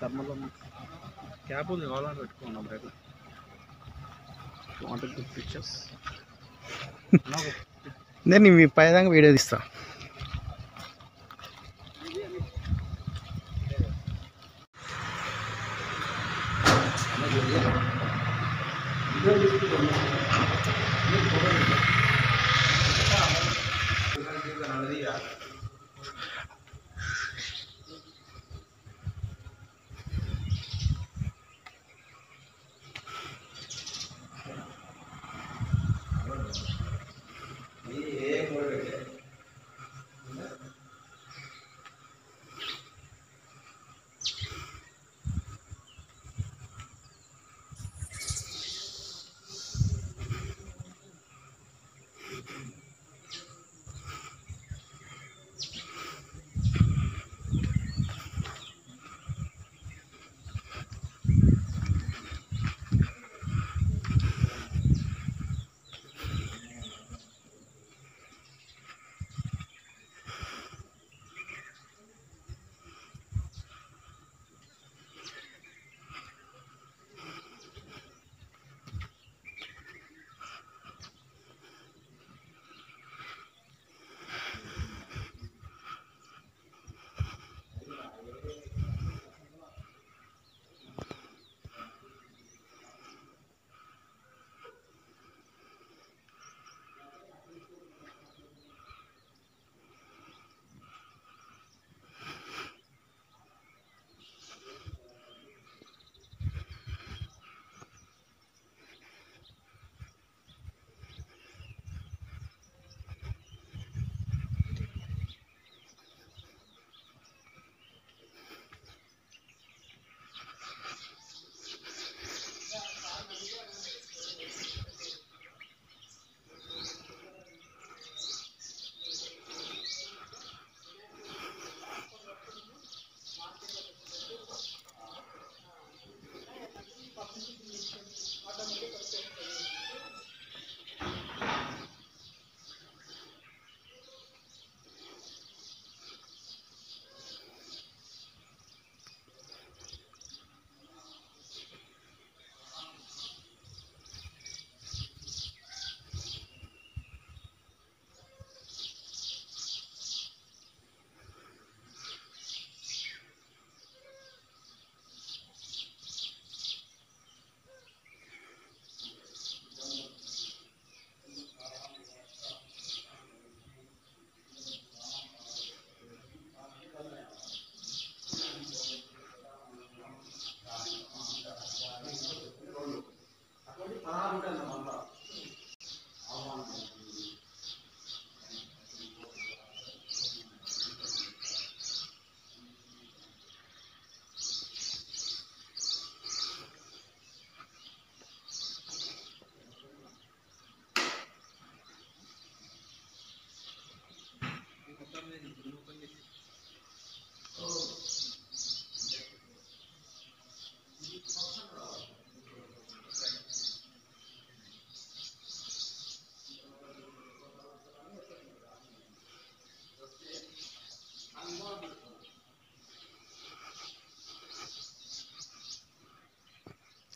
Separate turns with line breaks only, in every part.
Thermal cap ఉంది కావాలని పెట్టుకున్నాం రేపు వాంటెడ్ గుడ్ పిక్చర్స్
నేను మీ పైదాకా వీడియో తీస్తా.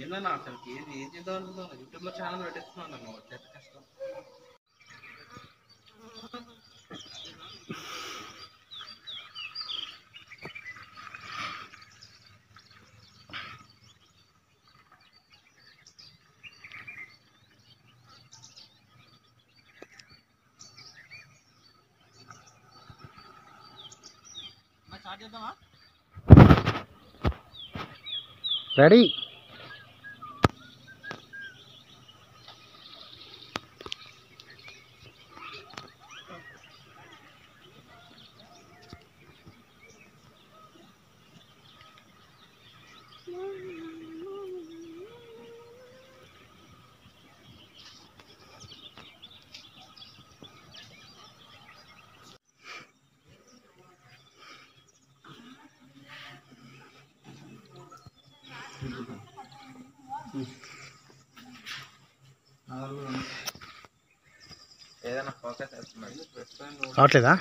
ఏందన్నా అసలు ఏది ఏం చేద్దాం అనుకుంటున్నా యూట్యూబ్లో ఛానల్ పెట్టేస్తున్నాను అన్న వచ్చేది కష్టం.
రెడీ రావట్లేదా?